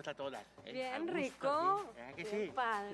está todo dar. Bien gusto rico. ¿Verdad que Bien sí? padre.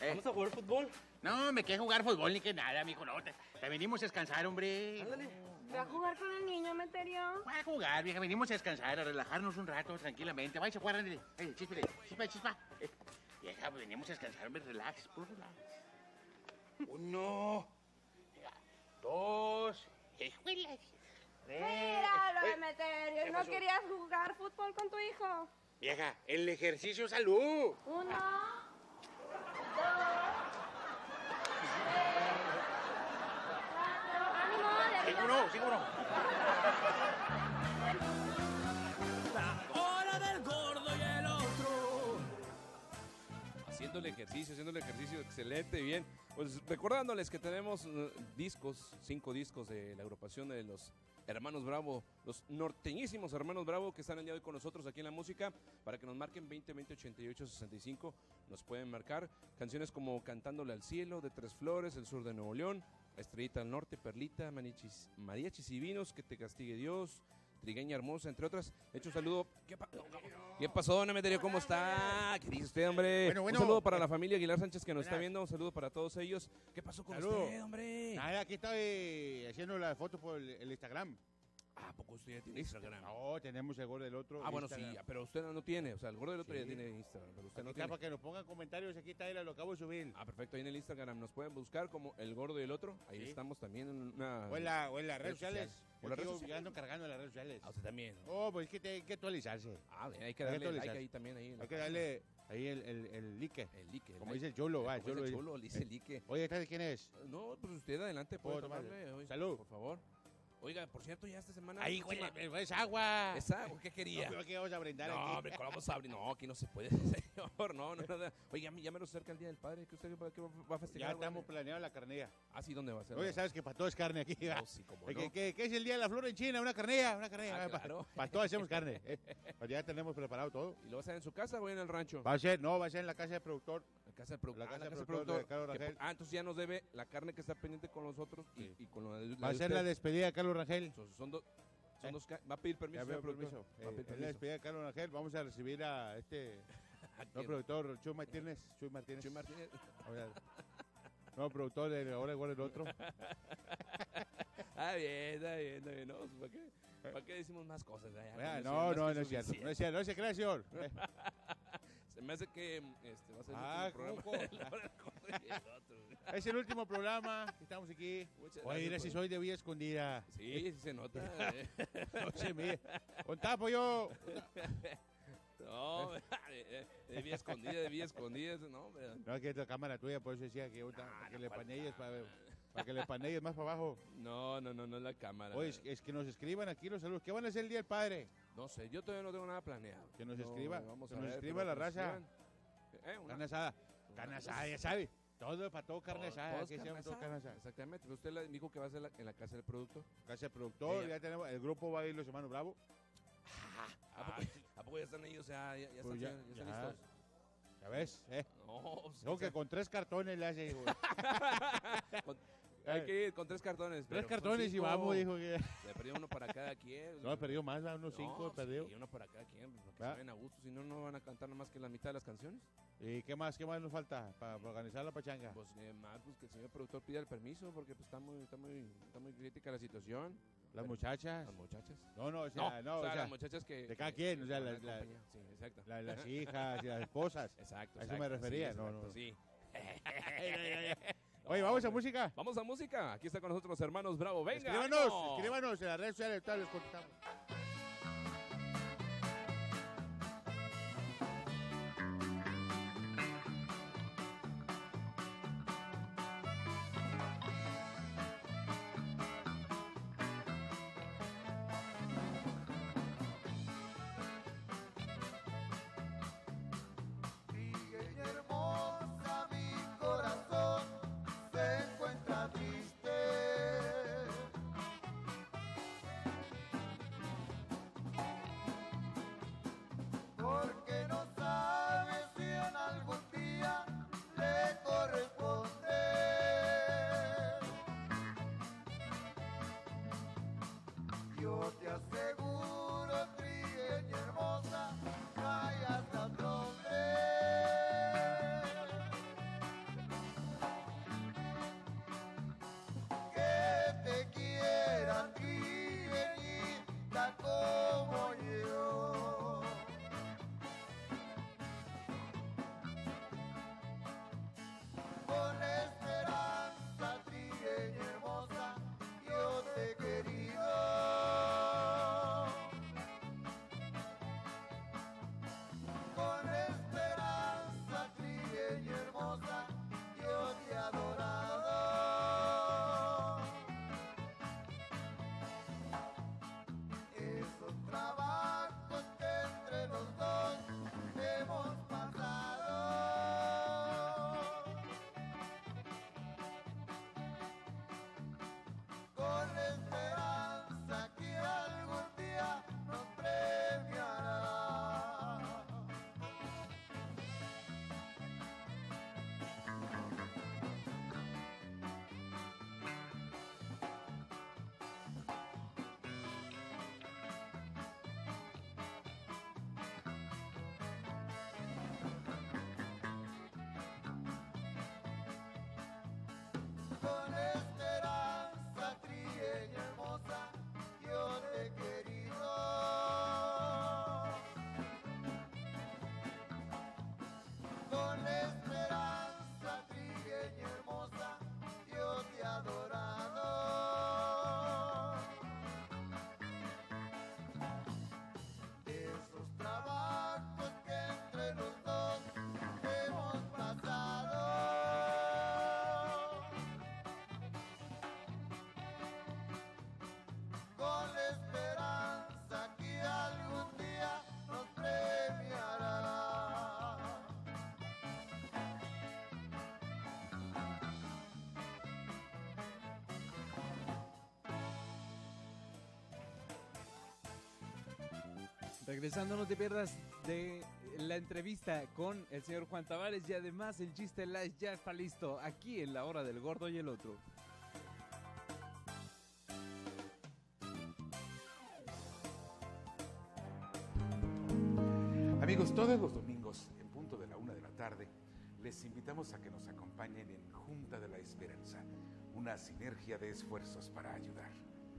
Eh. ¿vamos a jugar fútbol? No, me quedé jugar fútbol ni que nada, mijo. No, te, te venimos a descansar, hombre. Ándale. Ve a jugar con el niño, Meterio. Voy a jugar, vieja. Venimos a descansar, a relajarnos un rato, tranquilamente. Váyase a jugar, ándale. Eh, chispele, chispa, chispa. Eh, vieja, venimos a descansar, hombre. Relax, puro relax. Uno. Dos. Hijuela, tres. Míralo, Eh, Emeterio. ¿qué ¿No querías jugar fútbol con tu hijo? Vieja, el ejercicio salud. Uno, dos, tres, cuatro. ¡Ánimo! de Sí, cómo el ejercicio, haciendo el ejercicio excelente, bien. Pues recordándoles que tenemos eh, discos, cinco discos de la agrupación de los Hermanos Bravo, los norteñísimos Hermanos Bravo que están el día hoy con nosotros aquí en la música, para que nos marquen 20 20 88 65, nos pueden marcar canciones como Cantándole al cielo, de Tres Flores, El Sur de Nuevo León, Estrellita al Norte, Perlita, Manichis, Mariachis y Vinos, Que te castigue Dios, Trigueña Hermosa, entre otras. De hecho, un saludo. ¿Qué, pa- ¿Qué pasó, don Emeterio? ¿Cómo está? ¿Qué dice usted, hombre? Bueno, bueno. Un saludo para la familia Aguilar Sánchez que nos está viendo. Un saludo para todos ellos. ¿Qué pasó con Saludo. usted, hombre? Nada, aquí estoy haciendo la foto por el, el Instagram. ¿A poco usted ya tiene Instagram? No, tenemos el gordo del otro. Ah, bueno, sí, pero usted no tiene. O sea, el gordo del otro Sí. ya tiene Instagram, pero usted Aquí no está tiene. para que nos pongan comentarios. Aquí está, él, lo acabo de subir. Ah, perfecto. Ahí en el Instagram nos pueden buscar como el gordo y el otro. Ahí Sí. estamos también en una. O en, la, o en las redes sociales. sociales. ¿O las redes sociales? ando cargando en las redes sociales. A usted también. Oh, pues es que te- hay que actualizarse. Ah, bien, hay que Hay que darle like actualizar. ahí también. Ahí Hay que darle ahí el, el, el like. El like. Como like. dice el cholo, va, Como el dice. el like. Oye, ¿esta de quién es? No, pues usted adelante puede tomarle. Salud. Por favor. Oiga, por cierto, ya esta semana. Ahí, güey. güey, es agua. ¿Esa? ¿Qué No, quería? ¿qué vamos a brindar No, aquí? hombre, ¿cómo vamos a abrir? No, aquí no se puede, señor. No, no, nada. Oye, ya, me- ya me lo cerca el Día del Padre. ¿Qué usted va, qué va a festejar? Ya güey? estamos planeando la carnilla. Ah, sí, ¿dónde va a ser? Oye, sabes que para todo es carne aquí. No, sí, ¿Qué, no. qué- qué es el día de la flor en China? Una carnilla, una carnilla. Ah, claro. Para todo hacemos carne. eh. Pues ya tenemos preparado todo. ¿Y lo vas a hacer en su casa o en el rancho? Va a ser, no, va a ser en la casa del productor. La casa del productor. La casa ah, del del productor de Carlos Que- Rangel. ah, entonces ya nos debe la carne que está pendiente con nosotros y, Sí. y con la Va a ser la despedida de Carlos Rangel. Son, son dos. Son Eh. dos va a pedir permiso. Señor permiso. productor. Va a Eh, pedir la permiso. despedida de Carlos Rangel. Vamos a recibir a este ¿A nuevo quién? productor, Chuy Martínez. Chuy Martínez. Chuy Martínez. A- Nuevo productor de Ahora igual el otro. Ah, bien, está bien, está bien. No, pues, ¿para qué, ¿para qué decimos más cosas? Ya, eso no, no, que no es cierto. No es cierto, no se crea, señor. Se me hace que este, va a ser el Ah, último programa. ¿cómo? de la hora del gordo y el otro. Es el último programa que estamos aquí. Muchas Oye, mira si soy de Villa Escondida. Sí, sí se nota. eh. No se me... Con tapo yo. No, de, de vía escondida, de vía escondida. No, hombre. No, es que es la cámara tuya, por eso decía que, Ah, para que no, le ¿cuál panelles, para, para que le panelles más para abajo. No, no, no, no es la cámara. Oye, es, es que nos escriban aquí los saludos. ¿Qué van a hacer el Día del Padre? No sé, yo todavía no tengo nada planeado. Que nos No, escriba, vamos que a nos ver, escriba pero la raza. Eh, una- Carne asada. Carne asada, ya sabe. Todo para todo carne Todos- asada. todos Aquí se carne llama todo asada. carne asada. Exactamente. Pero usted le dijo que va a ser la- en la casa del producto. Casa del productor, Sí, ya. ya tenemos. El grupo va a ir los hermanos Bravo. ¿A poco, ¿a poco ya están ellos? Ya, ya, ya Pues están, ya, ya están ya. listos. ¿Ya ves? ¿Eh? No, pues, Creo que con tres cartones le hace. güey. con- hay que ir con tres cartones. tres cartones y vamos, dijo que. Se perdió uno para cada quien. No, perdió más, ¿verdad? unos cinco, No, perdió. sí, uno para cada quien, para que ¿Va? se vayan a gusto. Si no, no van a cantar más que la mitad de las canciones. ¿Y qué más, qué más nos falta para organizar la pachanga? Pues eh, más pues, que el señor productor pida el permiso porque pues, está, muy, está, muy, está muy crítica la situación. Las muchachas. Las muchachas. No, no, o sea, no, o sea, o sea, las muchachas que... de cada quien, o sea, la-. Sí, exacto. la- las hijas y las esposas. Exacto, a eso exacto, me refería, sí, no, exacto, no. Sí. Oye, vamos a música. Vamos a música. Aquí está con nosotros los hermanos Bravo. Venga. Escríbanos, escríbanos en las redes sociales, todas les contestamos. Regresando, no te pierdas de la entrevista con el señor Juan Tavares y además el chiste live ya está listo aquí en la hora del gordo y el otro. Amigos, todos los domingos, en punto de la una de la tarde, les invitamos a que nos acompañen en Junta de la Esperanza, una sinergia de esfuerzos para ayudar.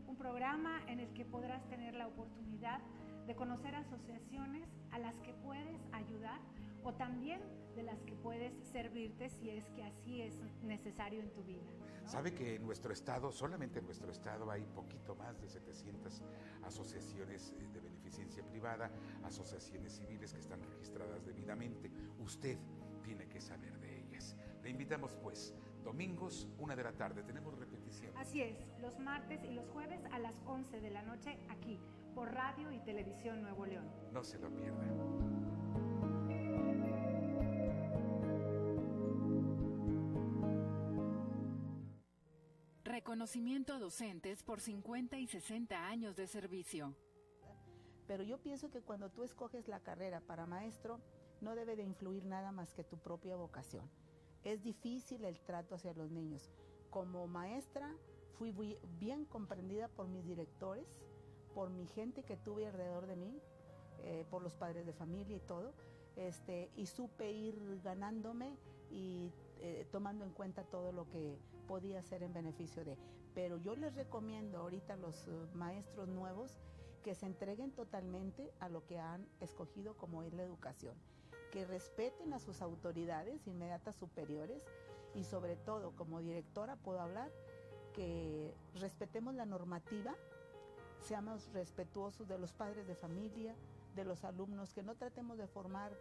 un programa en el que podrás tener la oportunidad de conocer asociaciones a las que puedes ayudar o también de las que puedes servirte si es que así es necesario en tu vida. ¿no? Sabe que en nuestro estado, solamente en nuestro estado, hay poquito más de 700 asociaciones eh, de beneficencia privada, asociaciones civiles que están registradas debidamente. Usted tiene que saber de ellas. Le invitamos pues, domingos, una de la tarde, tenemos repetición. Así es, los martes y los jueves a las 11 de la noche aquí, por Radio y Televisión Nuevo León. No se lo pierda. Reconocimiento a docentes por 50 y 60 años de servicio. Pero yo pienso que cuando tú escoges la carrera para maestro, no debe de influir nada más que tu propia vocación. Es difícil el trato hacia los niños. Como maestra fui bien comprendida por mis directores, por mi gente que tuve alrededor de mí, eh, por los padres de familia y todo, este, y supe ir ganándome y eh, tomando en cuenta todo lo que podía hacer en beneficio de. Pero yo les recomiendo ahorita a los eh, maestros nuevos que se entreguen totalmente a lo que han escogido como es la educación, que respeten a sus autoridades inmediatas superiores y sobre todo como directora puedo hablar que respetemos la normativa, seamos respetuosos de los padres de familia, de los alumnos, que no tratemos de formar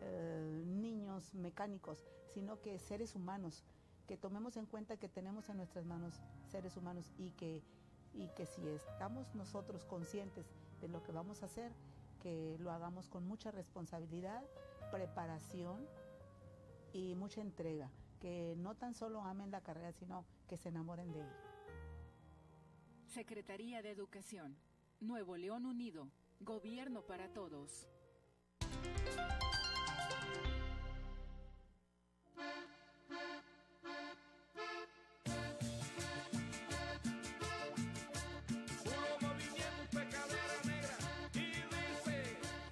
eh, niños mecánicos, sino que seres humanos, que tomemos en cuenta que tenemos en nuestras manos seres humanos y que, y que si estamos nosotros conscientes de lo que vamos a hacer, que lo hagamos con mucha responsabilidad, preparación y mucha entrega, que no tan solo amen la carrera, sino que se enamoren de ella. Secretaría de Educación. Nuevo León Unido. Gobierno para todos.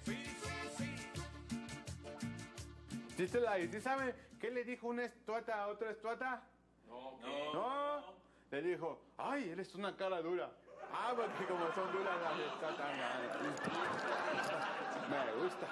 Sí, sí, sí. ¿Sí, se la- ¿sí sabe qué le dijo una estuata a otra estuata? No. No. Le dijo, ay, eres una cara dura. Ah, porque como son duras las estuatas. Me gusta.